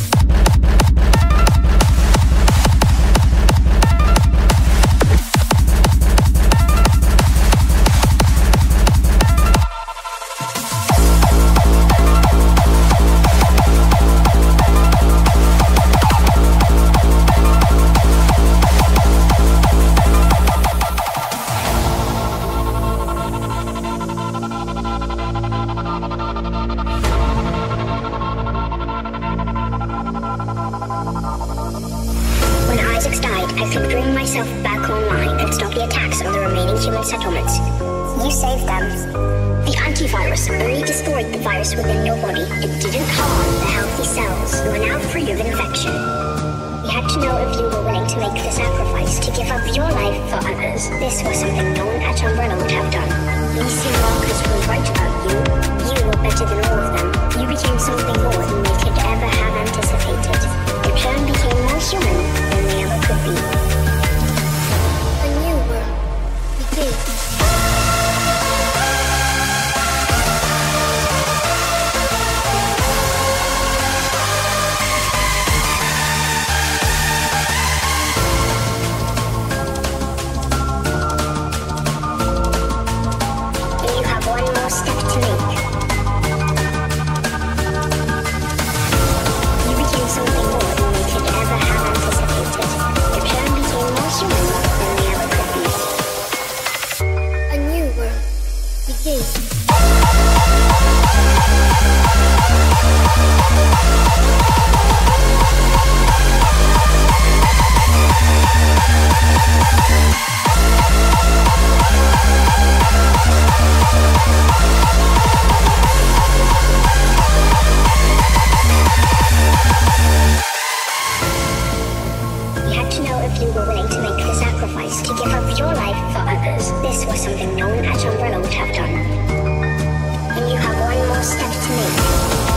Thank you. yourself back online and stop the attacks on the remaining human settlements. You saved them. The antivirus only destroyed the virus within your body. It didn't harm the healthy cells. You are now free of infection. We had to know if you were willing to make the sacrifice to give up your life for others. This was something no one at Umbrella would have done. Alicia Marcus was right about you. You were better than all of them. You became something more begins. Others. This was something no one at Umbrella would have done. And you have one more step to make.